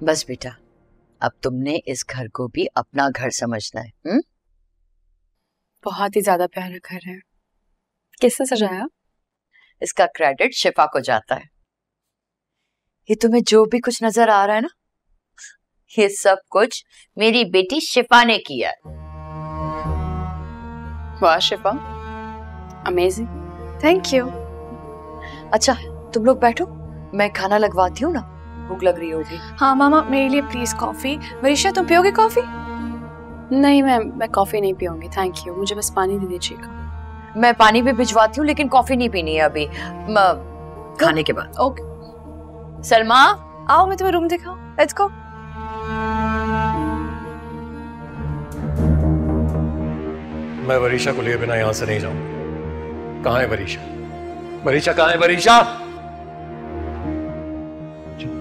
बस बेटा अब तुमने इस घर को भी अपना घर समझना है हुँ? बहुत ही ज़्यादा प्यारा घर है। किसने सजाया? इसका क्रेडिट शिफा को जाता है। ये तुम्हें जो भी कुछ नज़र आ रहा है ना ये सब कुछ मेरी बेटी शिफा ने किया है। वाह शिफा अमेजिंग थैंक यू अच्छा तुम लोग बैठो मैं खाना लगवाती हूँ ना। भूख लग रही होगी। हाँ मामा मेरे लिए प्लीज़ कॉफ़ी वरिशा तुम पियोगे कॉफ़ी नहीं मैं मैं कॉफ़ी नहीं पीऊँगी थैंक यू मुझे बस पानी दे दीजिएगा। मैं पानी भी भिजवाती हूँ लेकिन कॉफ़ी नहीं पीनी है अभी। खाने के बाद। ओके सलमा? आओ मैं तुम्हें रूम दिखाऊँ। लेट्स गो मैं वरीशा को लिए बिना यहाँ से नहीं जाऊँगा। कहाँ है वरीशा वरीशा कहाँ है वरीशा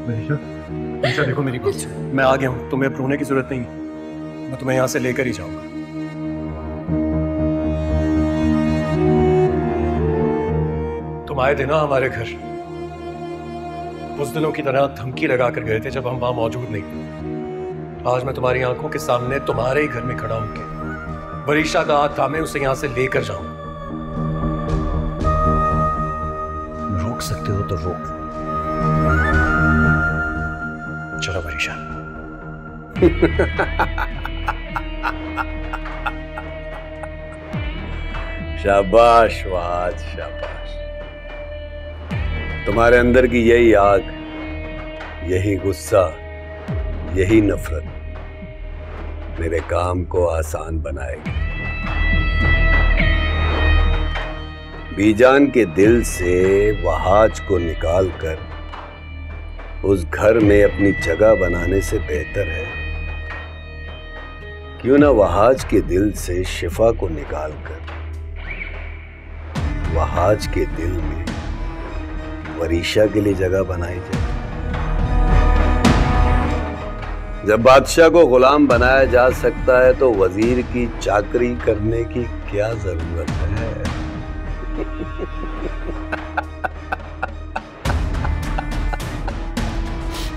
वरीशा वरीशा देखो मेरी बात मैं आ गया हूँ, तुम्हें अब रोने की ज़रूरत नहीं। मैं तुम्हें यहाँ से लेकर ही जाऊँगा। तुम आए थे ना हमारे घर। उस दिनों की तरह धमकी लगा कर गए थे जब हम वहाँ मौजूद नहीं आज मैं तुम्हारी आँखों के सामने तुम्हारे ही घर में खड़ा हूँ वरीशा का हाथ थामे, उसे यहाँ से लेकर जाऊँ। रोक सकते हो तो रोक। चलो वरीशा शाबाश वाज शाबाश तुम्हारे अंदर की यही आग, यही गुस्सा, यही नफरत मेरे काम को आसान बनाएगी। बीजान के दिल से वहाज को निकालकर उस घर में अपनी जगह बनाने से बेहतर है। क्यों ना वहाज के दिल से शिफा को निकालकर, वहाज के दिल में वरीशा के लिए जगह बनाई जाए। जब बादशाह को गुलाम बनाया जा सकता है तो वज़ीर की चाकरी करने की क्या ज़रूरत है?